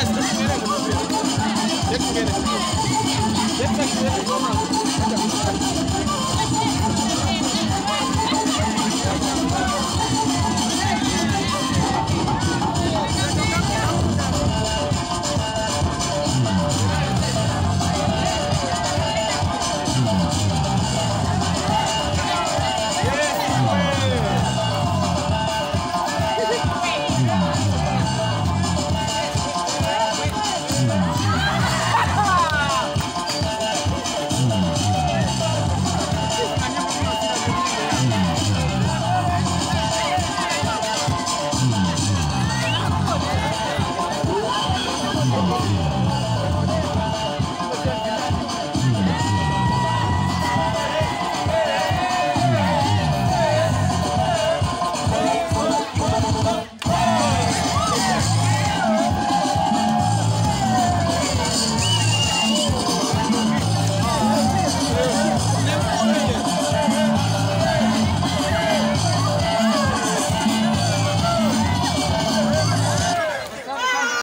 Jetzt geht's. Jetzt geht's. Yeah.